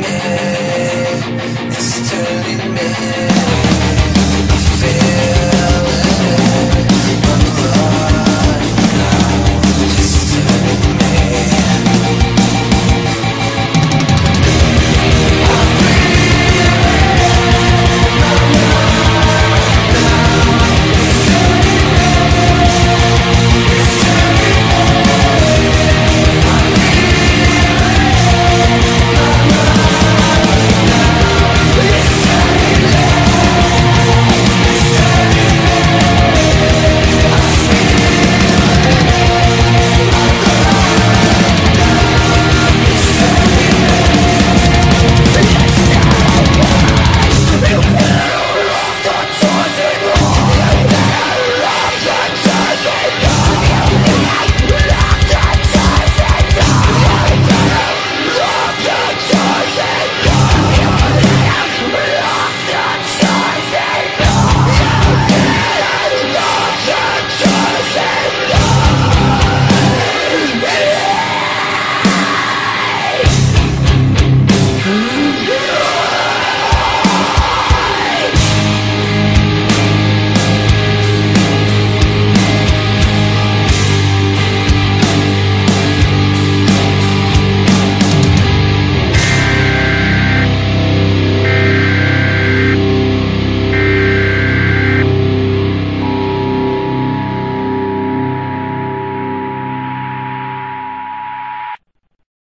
me, it's turning me.